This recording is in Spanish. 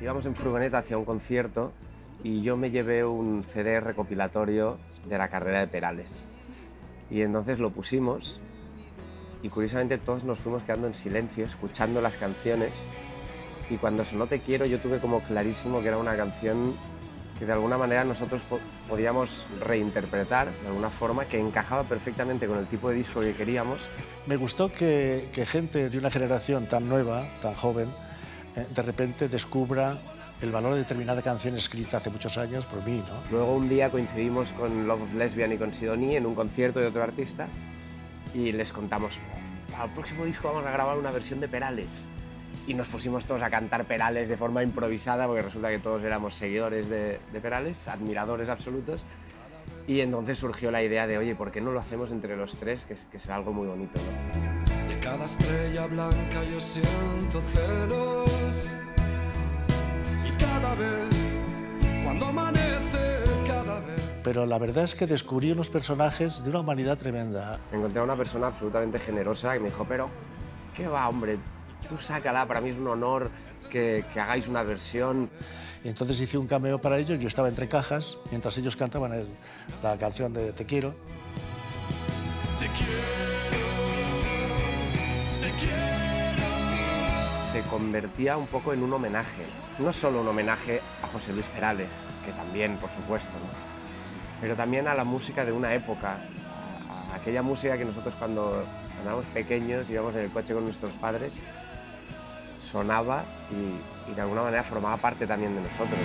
íbamos en furgoneta hacia un concierto y yo me llevé un CD recopilatorio de la carrera de Perales. Y entonces lo pusimos y curiosamente todos nos fuimos quedando en silencio, escuchando las canciones. Y cuando sonó Te quiero yo tuve como clarísimo que era una canción que de alguna manera nosotros podíamos reinterpretar de alguna forma, que encajaba perfectamente con el tipo de disco que queríamos. Me gustó que, que gente de una generación tan nueva, tan joven, eh, de repente descubra el valor de determinada canción escrita hace muchos años por mí. ¿no? Luego un día coincidimos con Love of Lesbian y con Sidonie en un concierto de otro artista y les contamos, para el próximo disco vamos a grabar una versión de Perales. Y nos pusimos todos a cantar Perales de forma improvisada, porque resulta que todos éramos seguidores de, Perales, admiradores absolutos. Y entonces surgió la idea de, oye, ¿por qué no lo hacemos entre los tres? Que, que será algo muy bonito. ¿no? De cada estrella blanca yo siento celos cuando amanece cada vez. Pero la verdad es que descubrí unos personajes de una humanidad tremenda. Encontré a una persona absolutamente generosa que me dijo, pero, ¿qué va, hombre? Tú sácala, para mí es un honor que, que hagáis una versión. Y entonces hice un cameo para ellos, yo estaba entre cajas, mientras ellos cantaban el, la canción de Te quiero. Te quiero, se convertía un poco en un homenaje. No solo un homenaje a José Luis Perales, que también, por supuesto, pero también a la música de una época, a aquella música que nosotros cuando éramos pequeños íbamos en el coche con nuestros padres, sonaba y, y de alguna manera formaba parte también de nosotros.